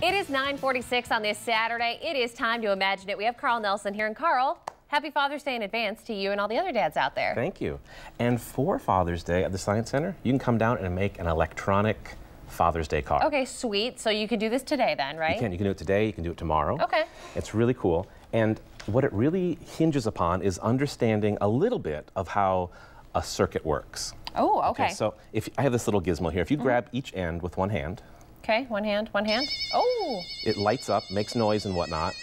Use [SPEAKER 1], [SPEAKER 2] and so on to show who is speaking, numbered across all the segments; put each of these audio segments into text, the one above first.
[SPEAKER 1] It is 946 on this Saturday. It is time to imagine it. We have Carl Nelson here. And Carl, happy Father's Day in advance to you and all the other dads out there.
[SPEAKER 2] Thank you. And for Father's Day at the Science Center, you can come down and make an electronic Father's Day card.
[SPEAKER 1] Okay, sweet. So you can do this today then, right?
[SPEAKER 2] You can. You can do it today. You can do it tomorrow.
[SPEAKER 1] Okay.
[SPEAKER 2] It's really cool. And what it really hinges upon is understanding a little bit of how a circuit works.
[SPEAKER 1] Oh, okay.
[SPEAKER 2] so if I have this little gizmo here, if you
[SPEAKER 1] Mm-hmm.
[SPEAKER 2] grab each end with one hand,
[SPEAKER 1] Okay, one hand, one hand. Oh,
[SPEAKER 2] it lights up, makes noise and whatnot.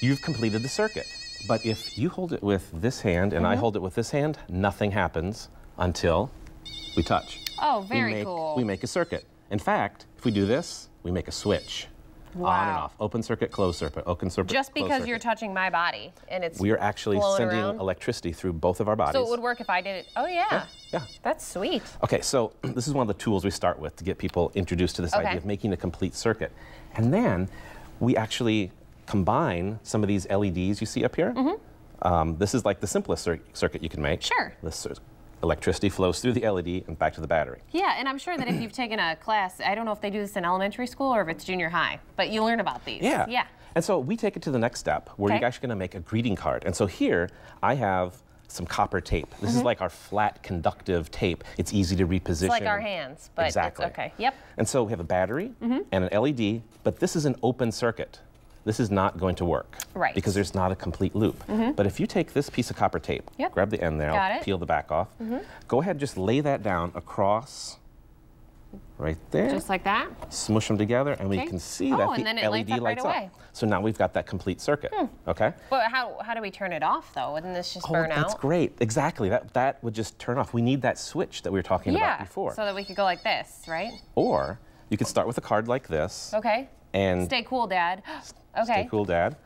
[SPEAKER 2] You've completed the circuit. But if you hold it with this hand and I
[SPEAKER 1] Mm-hmm.
[SPEAKER 2] hold it with this hand, nothing happens until we touch.
[SPEAKER 1] oh, very
[SPEAKER 2] we make,
[SPEAKER 1] cool.
[SPEAKER 2] We make a circuit. In fact, if we do this, we make a switch. On and off. Open circuit, closed circuit, open circuit.
[SPEAKER 1] Just because
[SPEAKER 2] circuit.
[SPEAKER 1] you're touching my body and it's
[SPEAKER 2] We are actually sending
[SPEAKER 1] around.
[SPEAKER 2] electricity through both of our bodies.
[SPEAKER 1] So it would work if I did it. Oh yeah.
[SPEAKER 2] Yeah.
[SPEAKER 1] That's sweet.
[SPEAKER 2] Okay, so this is one of the tools we start with to get people introduced to this
[SPEAKER 1] Okay.
[SPEAKER 2] idea of making a complete circuit. And then we actually combine some of these LEDs you see up here. Um, this is like the simplest cir- circuit you can make.
[SPEAKER 1] Sure.
[SPEAKER 2] This electricity flows through the LED and back to the battery.
[SPEAKER 1] Yeah, and I'm sure that if you've taken a class, I don't know if they do this in elementary school or if it's junior high, but you learn about these.
[SPEAKER 2] Yeah.
[SPEAKER 1] Yeah.
[SPEAKER 2] And so we take it to the next step where
[SPEAKER 1] Okay.
[SPEAKER 2] you're actually going to make a greeting card. And so here I have some copper tape. This is like our flat conductive tape. It's easy to reposition.
[SPEAKER 1] Mm-hmm. It's like our hands, but
[SPEAKER 2] exactly.
[SPEAKER 1] it's okay. Yep.
[SPEAKER 2] And so we have a battery and an LED, but this is an open circuit. This is not going to work.
[SPEAKER 1] Right.
[SPEAKER 2] Because there's not a complete loop. But if you take this piece of copper tape,
[SPEAKER 1] Yep.
[SPEAKER 2] grab the end there,
[SPEAKER 1] Got
[SPEAKER 2] I'll
[SPEAKER 1] it.
[SPEAKER 2] Peel the back off, go ahead and just lay that down across right there
[SPEAKER 1] Just like that.
[SPEAKER 2] smush them together, and we can see
[SPEAKER 1] Oh,
[SPEAKER 2] that the
[SPEAKER 1] then it lights
[SPEAKER 2] LED
[SPEAKER 1] up right
[SPEAKER 2] lights
[SPEAKER 1] away. Hmm.
[SPEAKER 2] So now we've got that complete circuit. Okay.
[SPEAKER 1] But how, how do we turn it off though? Wouldn't this just
[SPEAKER 2] Oh,
[SPEAKER 1] burn
[SPEAKER 2] that's
[SPEAKER 1] out?
[SPEAKER 2] That's great. Exactly. That that would just turn off. We need that switch that we were talking
[SPEAKER 1] Yeah.
[SPEAKER 2] about before.
[SPEAKER 1] So that we could go like this, right?
[SPEAKER 2] or you could start with a card like this
[SPEAKER 1] Okay.
[SPEAKER 2] and
[SPEAKER 1] Stay cool, Dad. okay.
[SPEAKER 2] Stay cool, Dad.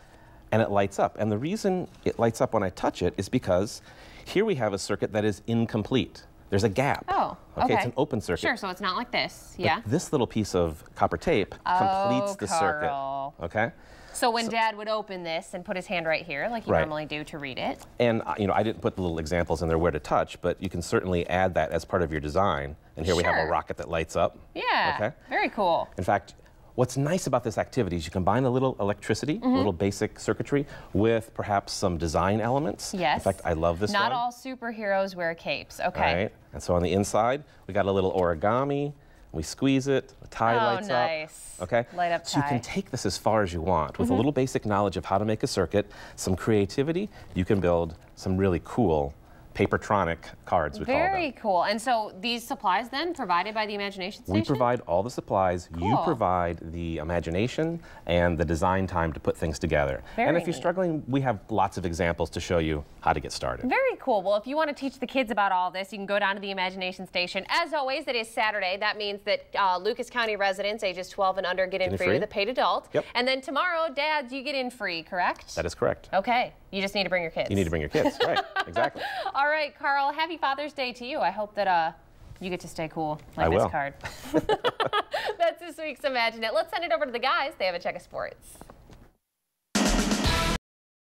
[SPEAKER 2] And it lights up. And the reason it lights up when I touch it is because here we have a circuit that is incomplete. There's a gap.
[SPEAKER 1] Oh,
[SPEAKER 2] Okay,
[SPEAKER 1] okay.
[SPEAKER 2] it's an open circuit.
[SPEAKER 1] Sure. So it's not like this.
[SPEAKER 2] But
[SPEAKER 1] Yeah.
[SPEAKER 2] This little piece of copper tape completes
[SPEAKER 1] Oh,
[SPEAKER 2] the
[SPEAKER 1] Carl.
[SPEAKER 2] circuit. Okay?
[SPEAKER 1] So when Dad would open this and put his hand right here, like you
[SPEAKER 2] Right.
[SPEAKER 1] normally do to read it.
[SPEAKER 2] And uh, you know, I didn't put the little examples in there where to touch, but you can certainly add that as part of your design. And here we have a rocket that lights up.
[SPEAKER 1] Yeah.
[SPEAKER 2] Okay.
[SPEAKER 1] Very cool.
[SPEAKER 2] In fact, what's nice about this activity is you combine a little electricity,
[SPEAKER 1] Mm-hmm.
[SPEAKER 2] a little basic circuitry, with perhaps some design elements.
[SPEAKER 1] Yes.
[SPEAKER 2] In fact, I love this
[SPEAKER 1] Not
[SPEAKER 2] one.
[SPEAKER 1] all superheroes wear capes. Okay.
[SPEAKER 2] Right. And so on the inside, we got a little origami. We squeeze it, the tie
[SPEAKER 1] Oh,
[SPEAKER 2] lights
[SPEAKER 1] nice.
[SPEAKER 2] up. Okay?
[SPEAKER 1] Light up tie.
[SPEAKER 2] So you can take this as far as you want.
[SPEAKER 1] Mm-hmm.
[SPEAKER 2] With a little basic knowledge of how to make a circuit, some creativity, you can build some really cool papertronic cards, we call them.
[SPEAKER 1] Very cool. And so these supplies then provided by the Imagination Station?
[SPEAKER 2] We provide all the supplies.
[SPEAKER 1] Cool.
[SPEAKER 2] You provide the imagination and the design time to put things together.
[SPEAKER 1] Very and
[SPEAKER 2] if you're
[SPEAKER 1] neat.
[SPEAKER 2] struggling, we have lots of examples to show you how to get started.
[SPEAKER 1] Very cool. Well, if you want to teach the kids about all this, you can go down to the Imagination Station. As always, it is Saturday. That means that uh, Lucas County residents ages 12 and under get in
[SPEAKER 2] in
[SPEAKER 1] free
[SPEAKER 2] free.
[SPEAKER 1] with a paid adult.
[SPEAKER 2] Yep.
[SPEAKER 1] And then tomorrow, dads, you get in free, correct?
[SPEAKER 2] That is correct.
[SPEAKER 1] Okay. You just need to bring your kids.
[SPEAKER 2] You need to bring your kids. right, exactly.
[SPEAKER 1] All right, Carl, happy Father's Day to you. I hope that uh, you get to stay cool like
[SPEAKER 2] I
[SPEAKER 1] this
[SPEAKER 2] will.
[SPEAKER 1] card. That's this week's Imagine It. Let's send it over to the guys. They have a check of sports.